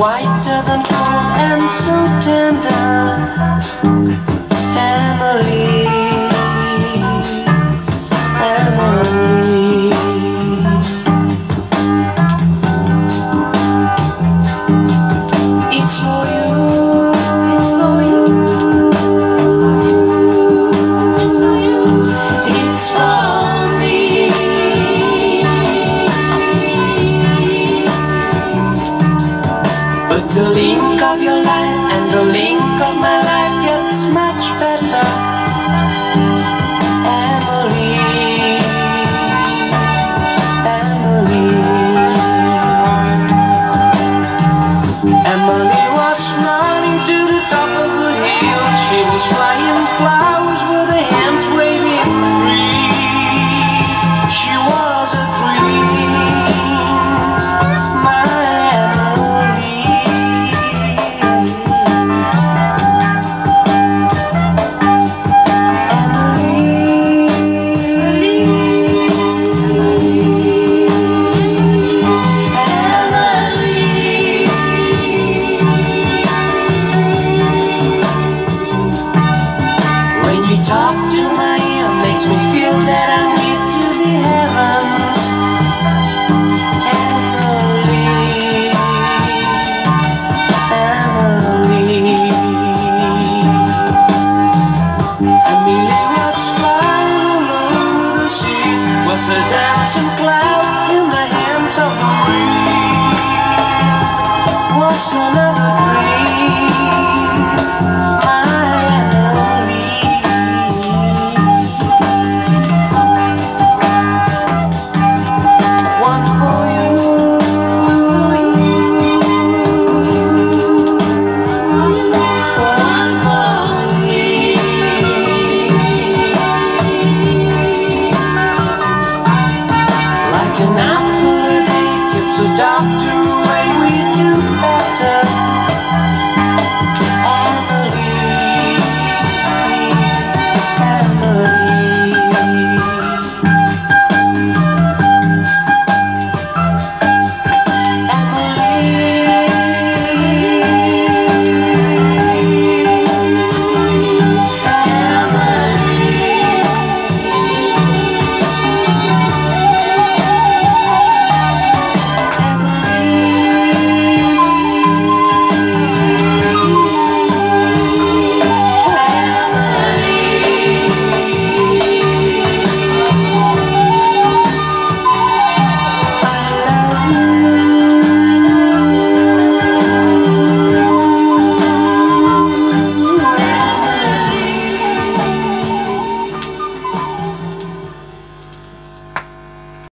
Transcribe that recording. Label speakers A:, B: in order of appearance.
A: whiter than gold and so tender. Emily. The link of your you talk to my ear, makes me feel that I need to the heavens. Emily, Emily. Emily was flying the seas, was a dancing cloud in the hands of the breeze. Was another 자.